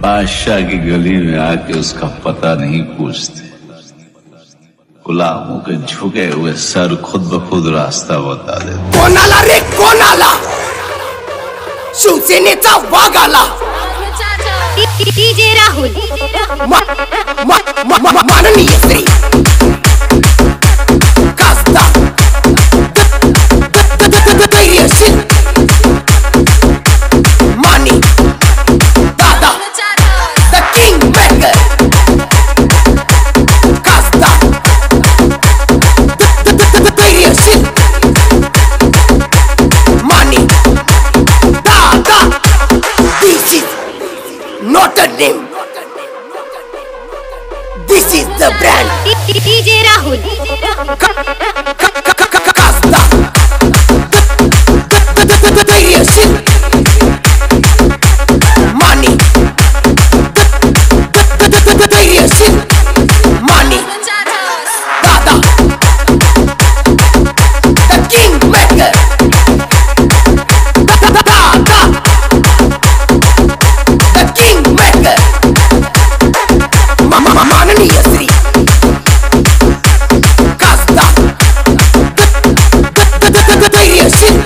बादशाह की गली में आके उसका पता नहीं पूछते। गुलामों के झुके हुए सर खुद ब खुद रास्ता बता देते। कोनाला रे कोनाला! शिवसेनेचा वाघ आला डीजे राहुल। मा- मा- मा- मा- माननीय Shri Not a name. This is the brand. DJ Rahul. you see